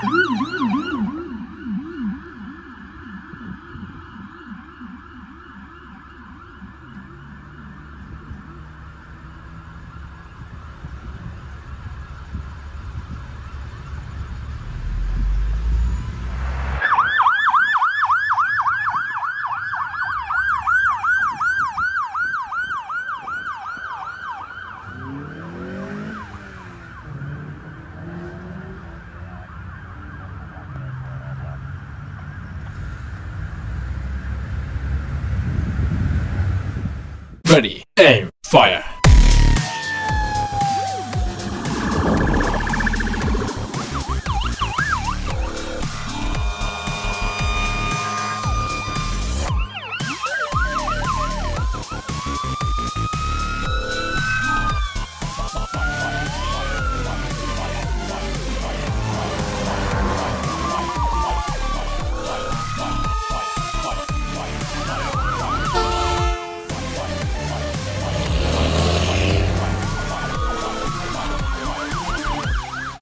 Mm-hmm. Ready, aim, fire.